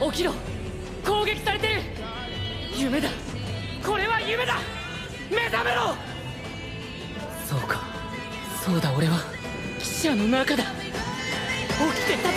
起きろ。攻撃されてる。夢だ。これは夢だ。目覚めろ。そうか。そうだ俺は。記者の中だ。起きて。た